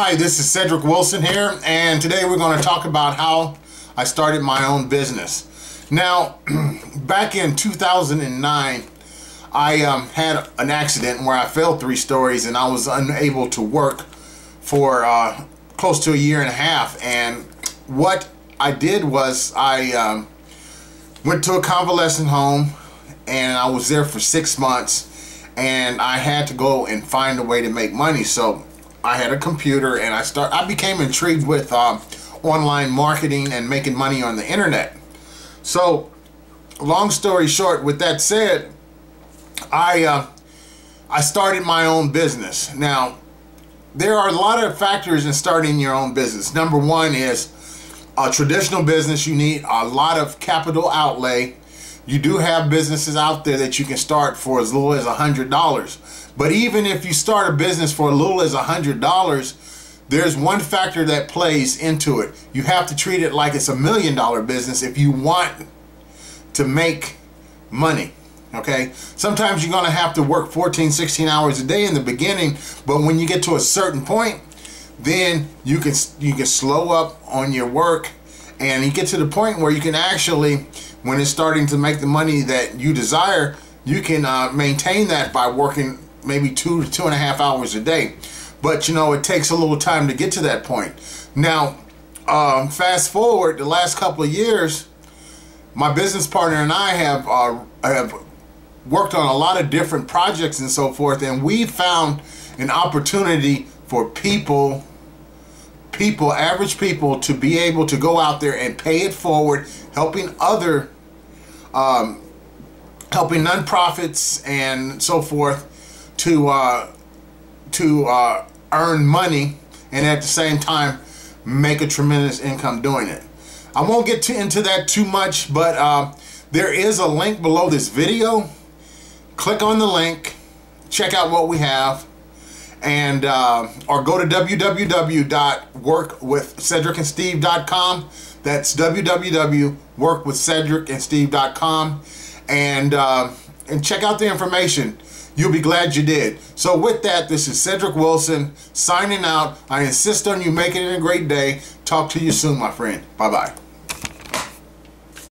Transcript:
Hi, this is Cedric Wilson here, and today we're going to talk about how I started my own business. Now, back in 2009, I um, had an accident where I fell three stories and I was unable to work for uh, close to a year and a half. And what I did was I um, went to a convalescent home and I was there for six months and I had to go and find a way to make money. So I had a computer and I start. I became intrigued with uh, online marketing and making money on the internet. So, long story short, with that said, I uh, I started my own business. Now, there are a lot of factors in starting your own business. Number one is a traditional business. You need a lot of capital outlay. You do have businesses out there that you can start for as little as a hundred dollars. But even if you start a business for a little as a hundred dollars, there's one factor that plays into it. You have to treat it like it's a million dollar business if you want to make money. Okay, sometimes you're going to have to work 14, 16 hours a day in the beginning, but when you get to a certain point, then you can you can slow up on your work and you get to the point where you can actually when it's starting to make the money that you desire you can uh, maintain that by working maybe two to two and a half hours a day. But you know, it takes a little time to get to that point. Now, um, fast forward the last couple of years, my business partner and I have uh, have worked on a lot of different projects and so forth, and we found an opportunity for people, people, average people, to be able to go out there and pay it forward, helping other, um, helping nonprofits and so forth to uh, to uh, earn money and at the same time make a tremendous income doing it. I won't get to, into that too much, but uh, there is a link below this video. Click on the link, check out what we have, and uh, or go to www.workwithcedricandsteve.com. That's www.workwithcedricandsteve.com, and uh, and check out the information. You'll be glad you did. So with that, this is Cedric Wilson signing out. I insist on you making it a great day. Talk to you soon, my friend. Bye-bye.